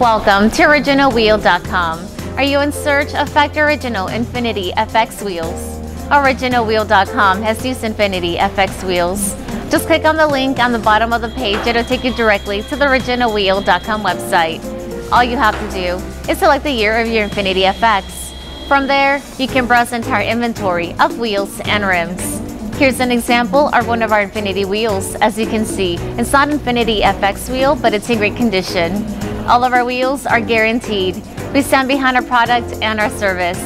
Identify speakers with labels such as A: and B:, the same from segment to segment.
A: Welcome to OriginalWheel.com. Are you in search of factory original Infiniti FX wheels? OriginalWheel.com has used Infiniti FX wheels. Just click on the link on the bottom of the page. It'll take you directly to the OriginalWheel.com website. All you have to do is select the year of your Infiniti FX. From there, you can browse the entire inventory of wheels and rims. Here's an example of one of our Infiniti wheels. As you can see, it's not Infiniti FX wheel, but it's in great condition. All of our wheels are guaranteed. We stand behind our product and our service.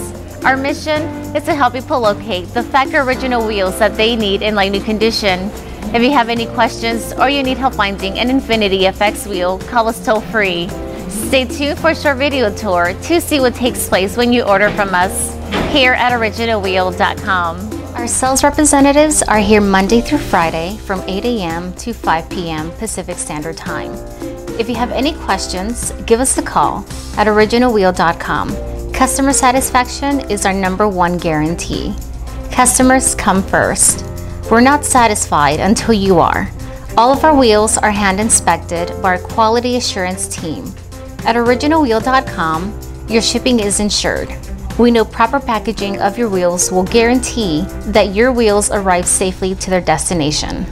A: Our mission is to help people locate the factory original wheels that they need in like new condition. If you have any questions or you need help finding an Infiniti FX wheel, call us toll free. Stay tuned for a short video tour to see what takes place when you order from us here at OriginalWheel.com. Our sales representatives are here Monday through Friday from 8 a.m. to 5 p.m. Pacific Standard Time. If you have any questions, give us a call at originalwheel.com. Customer satisfaction is our number one guarantee. Customers come first. We're not satisfied until you are. All of our wheels are hand inspected by our quality assurance team. At originalwheel.com, your shipping is insured. We know proper packaging of your wheels will guarantee that your wheels arrive safely to their destination.